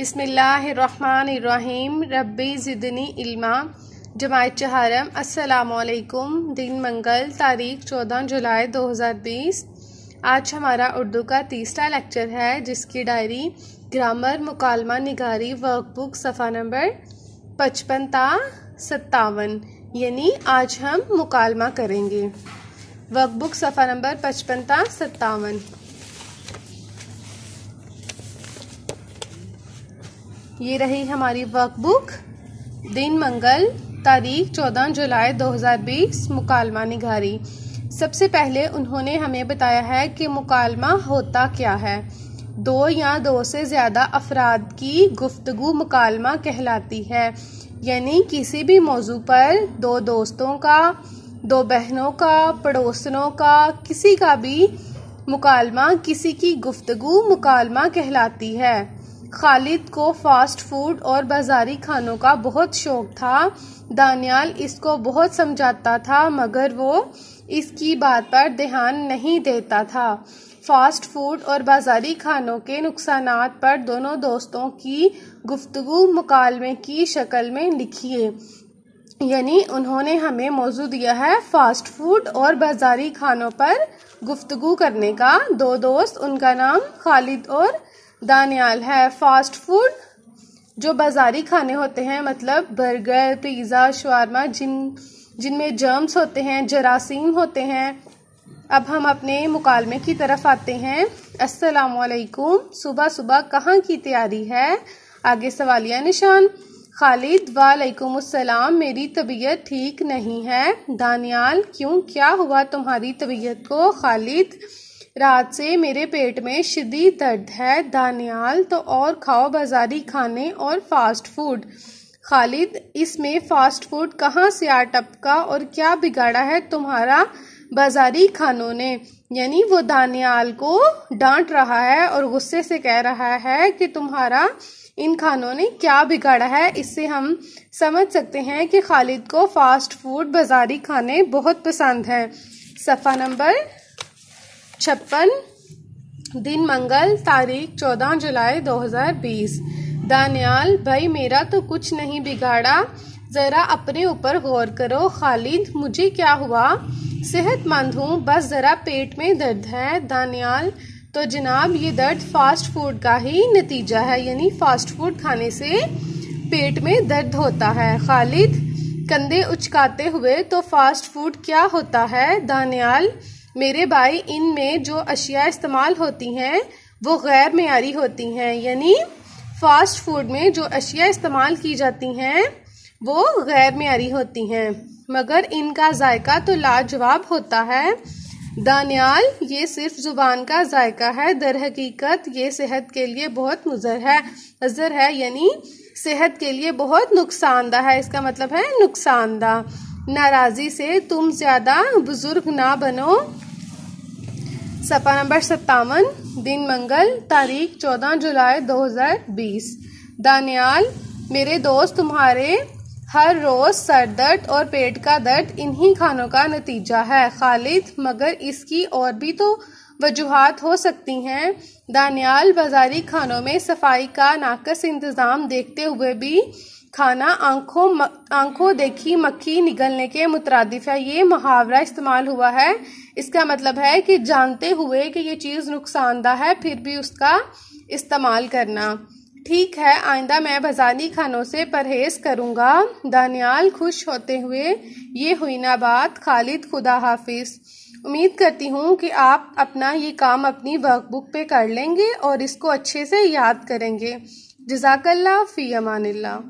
बिसमीम रब्बी ज़िदनी इल्मा जमात चहारम असलकुम दिन मंगल, तारीख 14 जुलाई 2020 आज हमारा उर्दू का तीसरा लेक्चर है, जिसकी डायरी ग्रामर, मुकालमा, निगारी, वर्कबुक, सफ़ा नंबर पचपन ता सत्तावन। यानी आज हम मुकालमा करेंगे। वर्कबुक सफ़ा नंबर पचपन ता सत्तावन। ये रही हमारी वर्कबुक दिन मंगल, तारीख 14 जुलाई 2020 मुकालमा निगारी सबसे पहले उन्होंने हमें बताया है कि मुकालमा होता क्या है। दो या दो से ज़्यादा अफराद की गुफ्तगु मुकालमा कहलाती है। यानी किसी भी मौजू पर दो दोस्तों का, दो बहनों का, पड़ोसनों का, किसी का भी मुकालमा किसी की गुफ्तगु मुकालमा कहलाती है। खालिद को फास्ट फ़ूड और बाजारी खानों का बहुत शौक था। दानियाल इसको बहुत समझाता था, मगर वो इसकी बात पर ध्यान नहीं देता था। फास्ट फ़ूड और बाजारी खानों के नुकसान पर दोनों दोस्तों की गुफ्तु मुकालमे की शक्ल में लिखिए यानी उन्होंने हमें मौजू दिया है फास्ट फ़ूड और बाजारी खानों पर गुफ्तु करने का। दो दोस्त, उनका नाम खालिद और दानियाल है फास्ट फ़ूड जो बाज़ारी खाने होते हैं मतलब बर्गर पिज़्ज़ा शवारमा जिन, जिनमें जर्म्स होते हैं, जरासीम होते हैं। अब हम अपने मुकालमे की तरफ़ आते हैं। असलकुम सुबह सुबह कहाँ की तैयारी है? आगे सवालिया निशान। खालिद, वालेकुम मेरी तबीयत ठीक नहीं है। दानियाल, क्यों? क्या हुआ तुम्हारी तबीयत को? खालिद रात से मेरे पेट में शिदी दर्द है, दानियाल तो और खाओ बाजारी खाने और फास्ट फ़ूड खालिद, इसमें फास्ट फ़ूड कहाँ से आ टपका और क्या बिगाड़ा है तुम्हारा बाजारी खानों ने? यानी वो दानियाल को डांट रहा है और गुस्से से कह रहा है कि तुम्हारा इन खानों ने क्या बिगाड़ा है। इससे हम समझ सकते हैं कि खालिद को फास्ट फ़ूड बाजारी खाने बहुत पसंद हैं। सफ़ा नंबर छप्पन, दिन मंगल, तारीख चौदह जुलाई 2020 दानियाल, भाई मेरा तो कुछ नहीं बिगाड़ा, ज़रा अपने ऊपर गौर करो। खालिद, मुझे क्या हुआ? सेहतमंद हूँ, बस ज़रा पेट में दर्द है। दानियाल तो जनाब, ये दर्द फास्ट फ़ूड का ही नतीजा है, यानी फास्ट फ़ूड खाने से पेट में दर्द होता है। खालिद, कंधे उचकाते हुए तो फास्ट फ़ूड क्या होता है? दानियाल मेरे भाई इनमें जो अशिया इस्तेमाल होती हैं, वो गैर मैारी होती हैं, यानी फास्ट फ़ूड में जो अशिया इस्तेमाल की जाती हैं, वो गैर मैारी होती हैं। मगर इनका जायका तो लाजवाब होता है। दानियाल, ये सिर्फ़ ज़ुबान का जायका है, दर हकीकत ये सेहत के लिए बहुत मुजर है। अजर है, यानी सेहत के लिए बहुत नुकसानदा है, इसका मतलब है नुकसानदा। नाराज़ी से तुम ज़्यादा बुज़ुर्ग ना बनो। सपा नंबर सत्तावन, दिन मंगल, तारीख चौदह जुलाई 2020 दानियाल, मेरे दोस्त तुम्हारे हर रोज़ सर दर्द और पेट का दर्द इन्हीं खानों का नतीजा है। खालिद, मगर इसकी और भी तो वजूहत हो सकती हैं। दानियाल बाजारी खानों में सफ़ाई का नाकस इंतज़ाम देखते हुए भी खाना आँखों आँखों देखी मक्खी निगलने के मुतरदिफ है। ये मुहावरा इस्तेमाल हुआ है। इसका मतलब है कि जानते हुए कि ये चीज़ नुकसानदा है, फिर भी उसका इस्तेमाल करना। ठीक है, आइंदा मैं बाजारी खानों से परहेज करूँगा। दानियाल खुश होते हुए ये हुई ना बात, खालिद खुदा हाफिज। उम्मीद करती हूँ कि आप अपना ये काम अपनी वर्कबुक पे कर लेंगे और इसको अच्छे से याद करेंगे। जजाकल्ला फ़ी अमानिल्ला